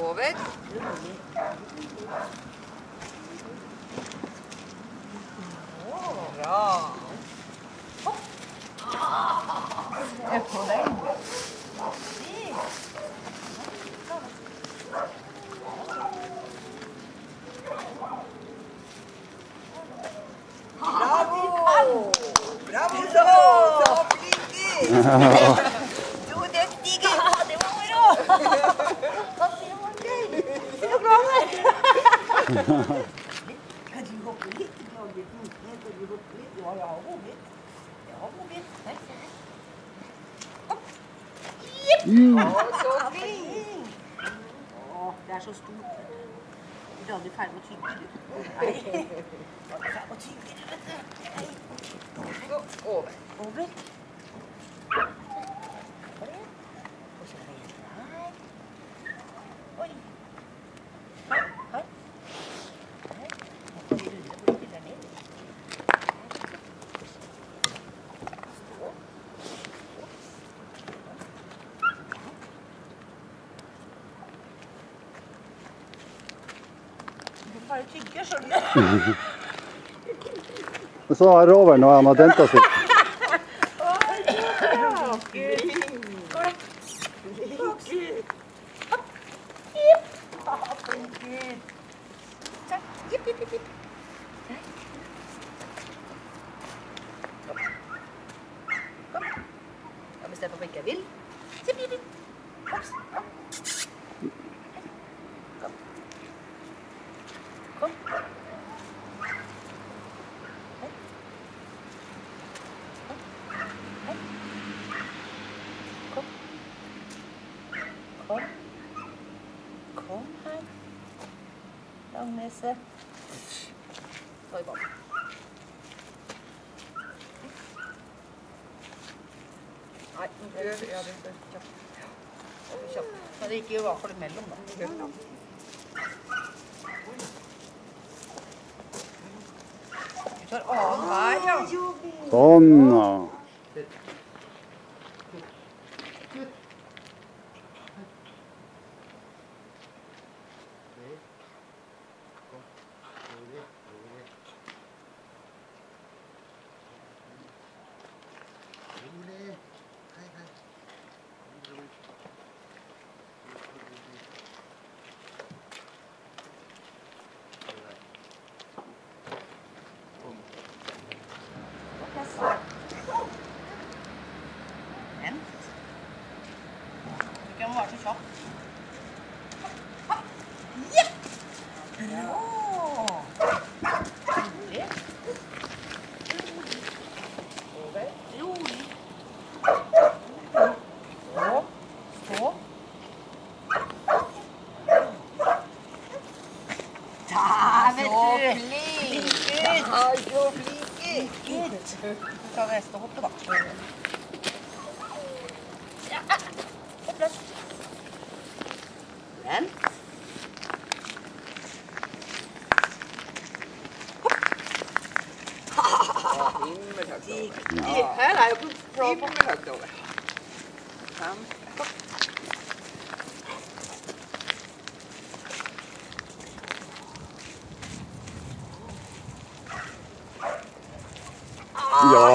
Over. Bra. Hopp. Jeg er på den. Bravo! Bravo! Bravo! Bravo! Er du? Kan du hoppe litt? Kan du hoppe litt? Ja, jeg har hoppet. Jeg har så flink! Å, det er så stort. du. Er aldri ferdig å tygge, du. Nei. Du er ferdig med å tygge, vet du. Over. Over. Oi. Og så er det en her. Oi. Her. Her. Her. Nå kan vi rulle på litt der ned. Stå. Du kan bare tygge, skjønner du. Men så har roveren når han har denta seg. Jeg Không. Ông nè xe Rồi bỏ Rồi, jag vet inte. Jag vet inte. Jag vet inte. Jag vet inte. Jag vet inte. Du tar annen hver, ja. Sånn. ja. 小小小。David! David! Vi tar resten og hopper, da. in. Thế là pro mới thật được. Tám. Rồi.